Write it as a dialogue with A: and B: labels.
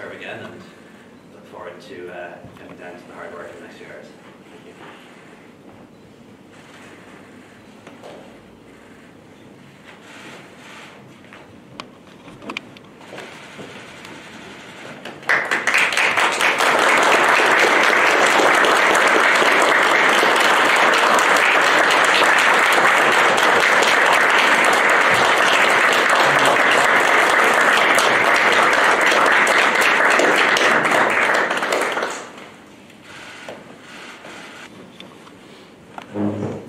A: serve again and look forward to uh, getting down to the hard work in the next few hours. Thank you. うん。